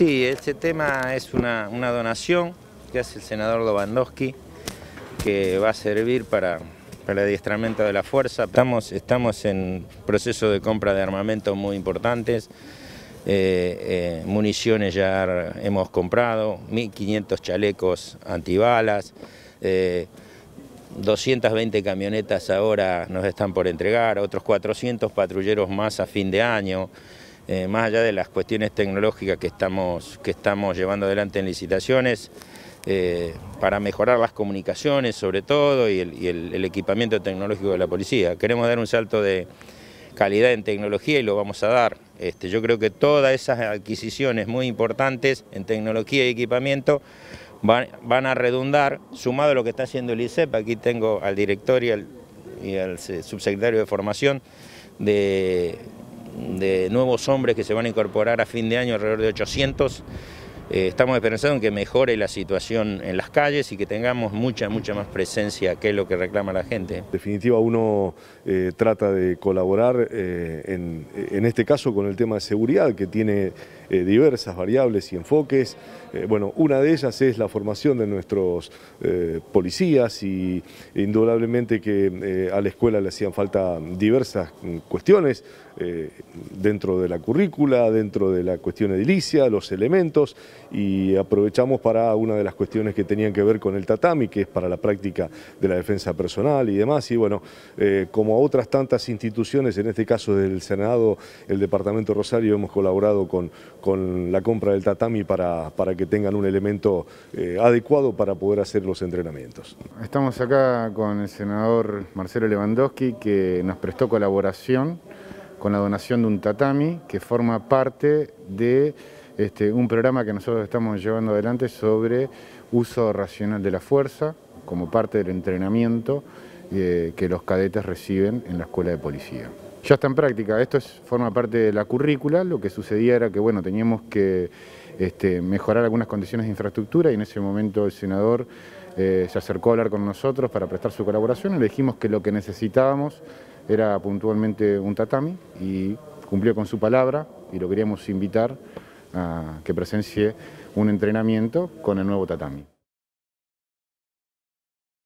Sí, este tema es una, donación que hace el senador Lewandowski que va a servir para, el adiestramiento de la fuerza. Estamos, estamos en proceso de compra de armamentos muy importantes. Eh, eh, municiones ya hemos comprado, 1.500 chalecos antibalas, 220 eh, camionetas ahora nos están por entregar, otros 400 patrulleros más a fin de año. Más allá de las cuestiones tecnológicas que estamos, que estamos llevando adelante en licitaciones, para mejorar las comunicaciones sobre todo y, el, equipamiento tecnológico de la policía. Queremos dar un salto de, calidad en tecnología y lo vamos a dar. Este, yo creo que todas esas adquisiciones muy importantes en tecnología y equipamiento van, a redundar, sumado a lo que está haciendo el ICEP, aquí tengo al director y al, subsecretario de formación, de, de nuevos hombres que se van a incorporar a fin de año, alrededor de 800, eh, estamos esperanzados en que mejore la situación en las calles y que tengamos mucha, mucha más presencia, que es lo que reclama la gente. En definitiva, uno eh, trata de colaborar eh, en, en, este caso con el tema de seguridad, que tiene diversas variables y enfoques. bueno, una de ellas es la formación de nuestros policías y indudablemente que a la escuela le hacían falta diversas cuestiones dentro de la currícula, dentro de la cuestión edilicia, los elementos y aprovechamos para una de las cuestiones que tenían que ver con el tatami, que es para la práctica de la defensa personal y demás. Y bueno, eh, como a otras tantas instituciones, en este caso del Senado, el Departamento Rosario, hemos colaborado con, con la compra del tatami para, para que tengan un elemento eh, adecuado para poder hacer los entrenamientos. Estamos acá con el senador Marcelo Lewandowski, que nos prestó colaboración con la donación de un tatami que forma parte de este, un programa que nosotros estamos llevando adelante sobre uso racional de la fuerza como parte del entrenamiento eh, que los cadetes reciben en la escuela de policía. Ya está en práctica, esto forma parte de la currícula, lo que sucedía era que bueno, teníamos que este, mejorar algunas condiciones de infraestructura y en ese momento el senador eh, se acercó a hablar con nosotros para prestar su colaboración y le dijimos que lo que necesitábamos era puntualmente un tatami y cumplió con su palabra y lo queríamos invitar que presencie un entrenamiento con el nuevo tatami.